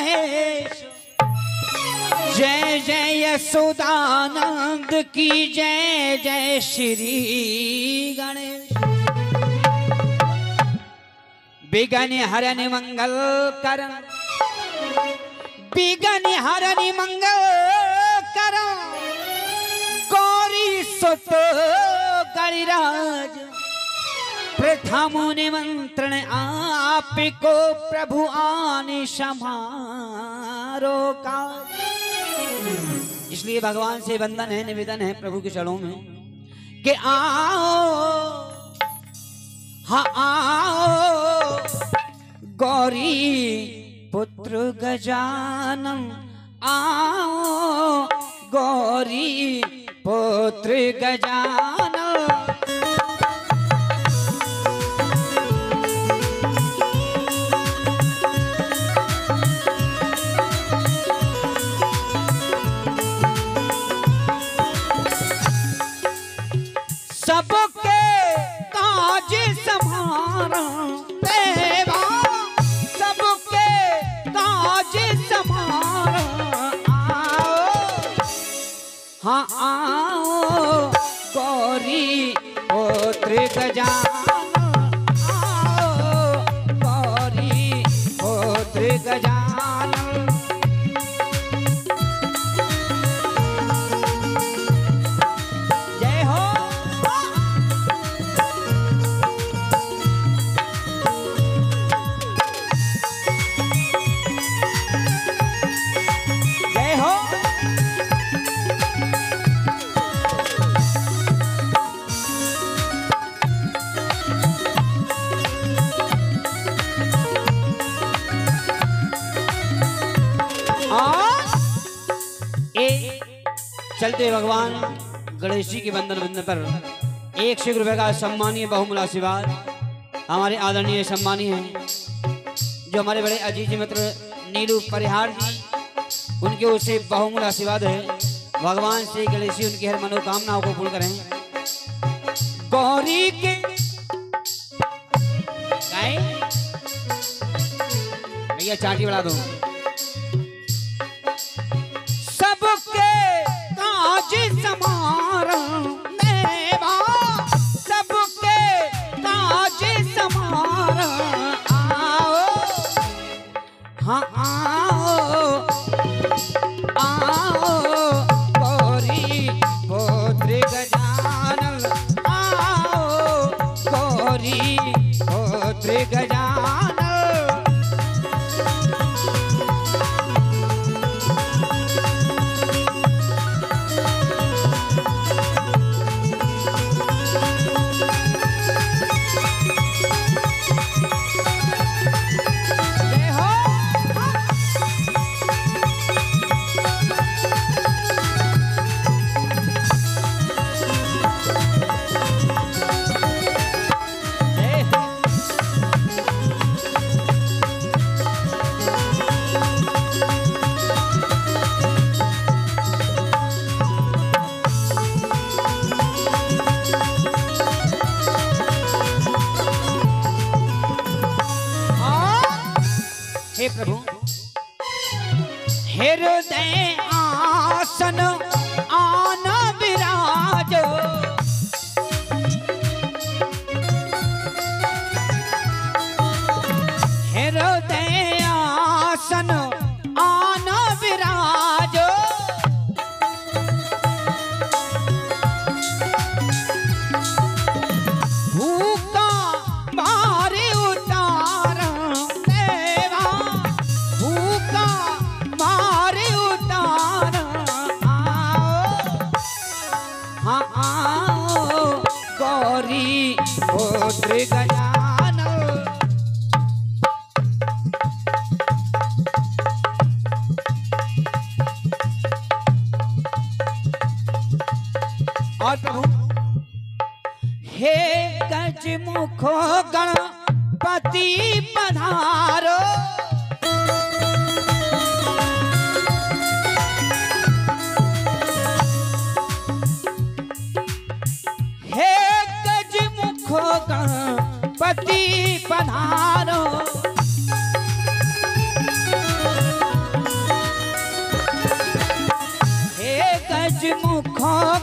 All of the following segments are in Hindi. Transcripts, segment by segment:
महेश। जय जय यशोदानंद की जय जय श्री गणेश। बिगन हरन मंगल करन बिगन हरन मंगल करन गौरी सुत गणिराज। प्रथम निमंत्रण आपको प्रभु आने समारो का इसलिए भगवान से वंदन है, निवेदन है प्रभु के चरणों में कि आओ हाँ आओ, गौरी पुत्र गजानन, आओ, गौरी पुत्र गजानन। काज समारा आओ हाँ आओ गौरी पुत्र गजानन ए चलते भगवान गणेश जी के बंधन बंधन पर। एक सौ रुपए का सम्मानीय बहुमूल्य आशीर्वाद। हमारे आदरणीय सम्मानीय हैं, जो हमारे बड़े अज़ीज़ मित्र नीलू परिहार जी, उनके ओर से बहुमूल्य आशीर्वाद है। भगवान श्री गणेश जी, उनकी हर मनोकामनाओं को पूर्ण करें। गौरी के भैया चाटी बढ़ा दो। हृदय आसन। और प्रभु हे गज मुखो गणपति पधारो।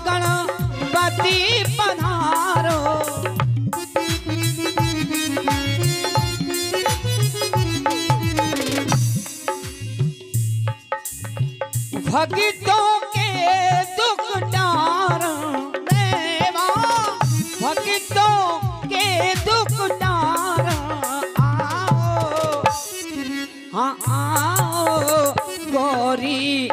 गणपति पधारो। भक्तों के दुख डार देवा। के दुख डार आओ। हाँ आओ। गौरी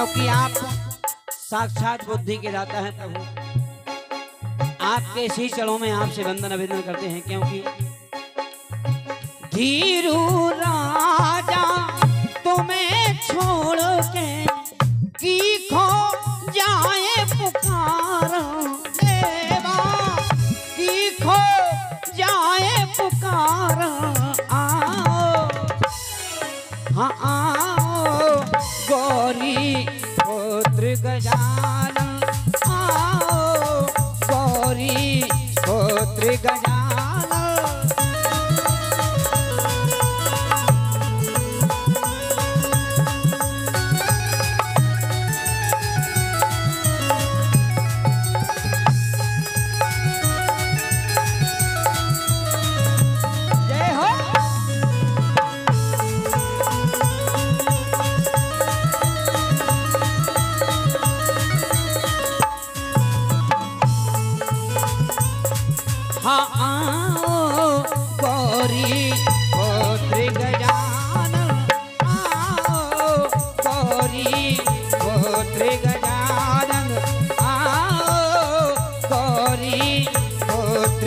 क्योंकि आप साक्षात बुद्धि के दाता हैं प्रभु। आपके इसी चरणों में आपसे वंदन अभिनंदन करते हैं, क्योंकि धीरू राजा तुम्हें छोड़ की